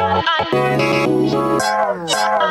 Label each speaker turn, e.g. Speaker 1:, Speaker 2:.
Speaker 1: I, I,